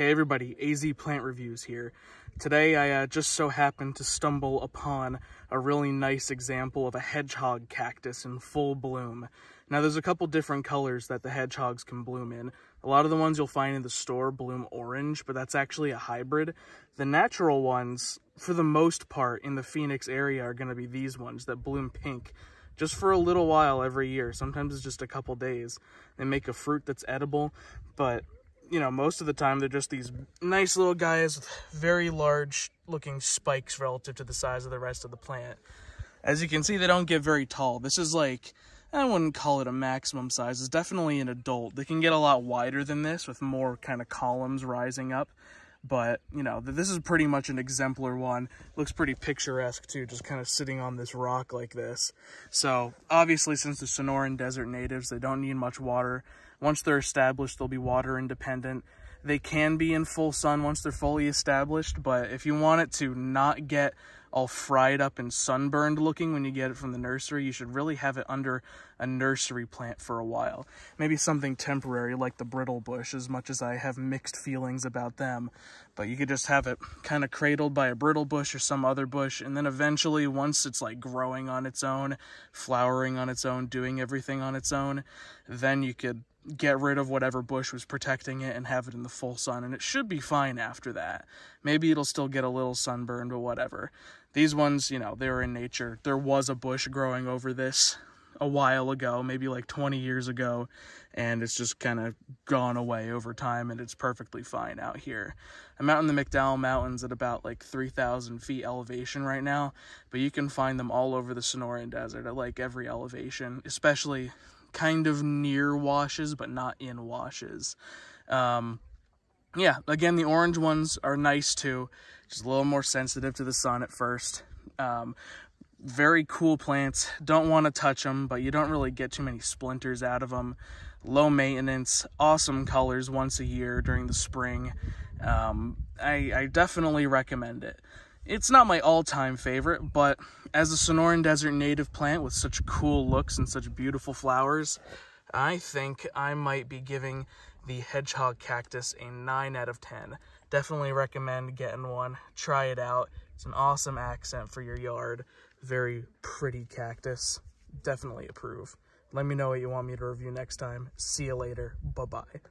Hey everybody, AZ Plant Reviews here. Today I uh, just so happened to stumble upon a really nice example of a hedgehog cactus in full bloom. Now there's a couple different colors that the hedgehogs can bloom in. A lot of the ones you'll find in the store bloom orange, but that's actually a hybrid. The natural ones, for the most part in the Phoenix area, are going to be these ones that bloom pink just for a little while every year. Sometimes it's just a couple days. They make a fruit that's edible, but you know, most of the time they're just these nice little guys with very large looking spikes relative to the size of the rest of the plant. As you can see, they don't get very tall. This is like, I wouldn't call it a maximum size. It's definitely an adult. They can get a lot wider than this with more kind of columns rising up. But, you know, this is pretty much an exemplar one. Looks pretty picturesque, too, just kind of sitting on this rock like this. So, obviously, since they're Sonoran desert natives, they don't need much water. Once they're established, they'll be water independent. They can be in full sun once they're fully established, but if you want it to not get all fried up and sunburned looking when you get it from the nursery, you should really have it under a nursery plant for a while. Maybe something temporary like the brittle bush, as much as I have mixed feelings about them. But you could just have it kind of cradled by a brittle bush or some other bush, and then eventually, once it's like growing on its own, flowering on its own, doing everything on its own, then you could get rid of whatever bush was protecting it and have it in the full sun and it should be fine after that maybe it'll still get a little sunburned but whatever these ones you know they were in nature. There was a bush growing over this a while ago maybe like 20 years ago and it's just kind of gone away over time and it's perfectly fine out here. I'm out in the mcdowell mountains at about like 3000 feet elevation right now but you can find them all over the sonoran desert. At like every elevation especially kind of near washes, but not in washes. Um, yeah, again, the orange ones are nice too. Just a little more sensitive to the sun at first. Um, very cool plants. Don't want to touch them, but you don't really get too many splinters out of them. Low maintenance, awesome colors once a year during the spring. Um, I, I definitely recommend it. It's not my all-time favorite, but as a Sonoran Desert native plant with such cool looks and such beautiful flowers, I think I might be giving the hedgehog cactus a 9 out of 10. Definitely recommend getting one. Try it out. It's an awesome accent for your yard. Very pretty cactus. Definitely approve. Let me know what you want me to review next time. See you later. Bye-bye.